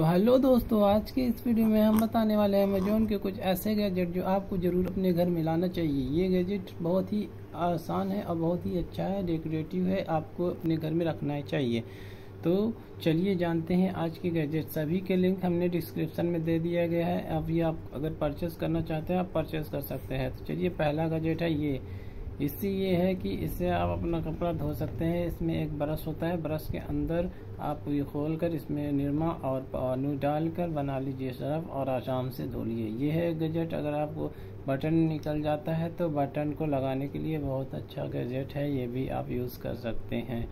तो हेलो दोस्तों, आज के इस वीडियो में हम बताने वाले हैं अमेजोन के कुछ ऐसे गैजेट जो आपको ज़रूर अपने घर में लाना चाहिए। ये गैजेट बहुत ही आसान है और बहुत ही अच्छा है डेकोरेटिव है, आपको अपने घर में रखना ही चाहिए। तो चलिए जानते हैं आज के गैजेट सभी के लिंक हमने डिस्क्रिप्शन में दे दिया गया है। अभी आप अगर परचेस करना चाहते हैं, आप परचेस कर सकते हैं। तो चलिए पहला गैजेट है ये। इससे ये है कि इससे आप अपना कपड़ा धो सकते हैं, इसमें एक ब्रश होता है, ब्रश के अंदर आप ये खोल कर इसमें निरमा और पानी डाल कर बना लीजिए सरफ और आराम से धो लिए। ये है गजट, अगर आपको बटन निकल जाता है तो बटन को लगाने के लिए बहुत अच्छा गजट है, ये भी आप यूज़ कर सकते हैं।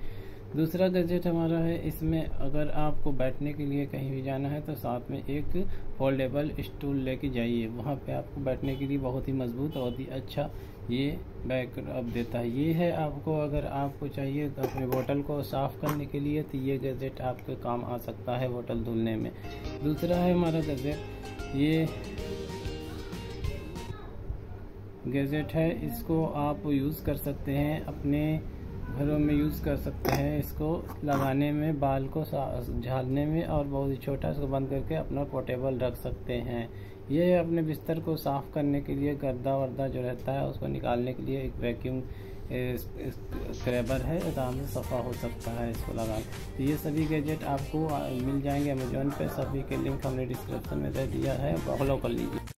दूसरा गैजेट हमारा है, इसमें अगर आपको बैठने के लिए कहीं भी जाना है तो साथ में एक फोल्डेबल स्टूल लेके जाइए। वहाँ पे आपको बैठने के लिए बहुत ही मज़बूत और ही अच्छा ये बैक अप देता है। ये है आपको, अगर आपको चाहिए तो अपने बोतल को साफ़ करने के लिए तो ये गैजेट आपके काम आ सकता है बोतल धुलने में। दूसरा है हमारा गैजेट। ये गैजेट है, इसको आप यूज़ कर सकते हैं अपने घरों में यूज़ कर सकते हैं। इसको लगाने में, बाल को झाड़ने में और बहुत ही छोटा इसको बंद करके अपना पोर्टेबल रख सकते हैं। ये अपने बिस्तर को साफ़ करने के लिए गर्दा वर्दा जो रहता है, उसको निकालने के लिए एक वैक्यूम स्क्रैबर है, आराम से सफ़ा हो सकता है इसको लगा तो ये सभी गैजेट आपको मिल जाएँगे अमेजोन पे। सभी के लिंक हमने डिस्क्रिप्शन में दे दिया है। फॉलो कर लीजिए।